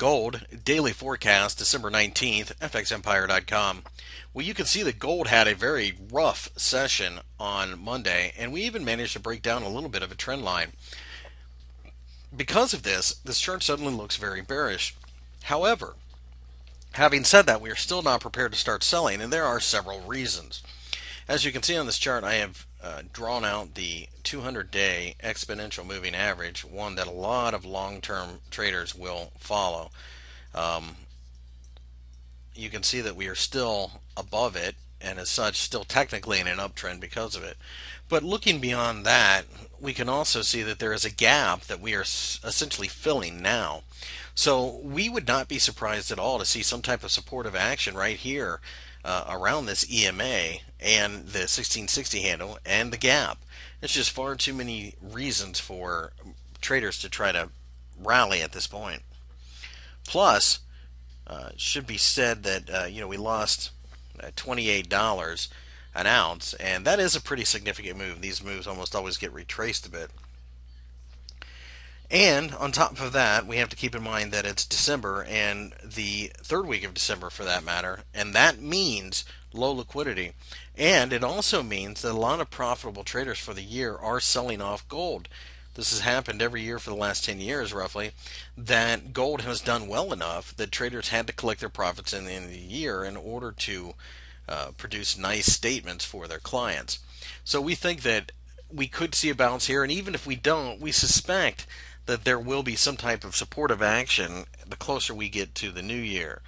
Gold, daily forecast, December 19th, FXEmpire.com. Well, you can see that gold had a very rough session on Monday, and we even managed to break down a little bit of a trend line. Because of this, this chart suddenly looks very bearish. However, having said that, we are still not prepared to start selling, and there are several reasons. As you can see on this chart, I have uh, drawn out the 200 day exponential moving average, one that a lot of long term traders will follow. Um, you can see that we are still above it and as such still technically in an uptrend because of it. But looking beyond that, we can also see that there is a gap that we are essentially filling now. So we would not be surprised at all to see some type of supportive action right here uh, around this EMA and the 1660 handle and the gap. It's just far too many reasons for traders to try to rally at this point. Plus, uh, should be said that uh, you know we lost uh, $28 an ounce, and that is a pretty significant move. These moves almost always get retraced a bit. And on top of that, we have to keep in mind that it's December and the third week of December for that matter, and that means low liquidity. And it also means that a lot of profitable traders for the year are selling off gold. This has happened every year for the last 10 years, roughly, that gold has done well enough that traders had to collect their profits in the end of the year in order to uh, produce nice statements for their clients. So we think that we could see a bounce here, and even if we don't, we suspect that there will be some type of supportive action the closer we get to the new year.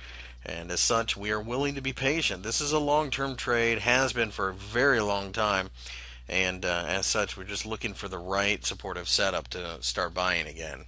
And as such, we are willing to be patient. This is a long term trade, has been for a very long time. And uh, as such, we're just looking for the right supportive setup to start buying again.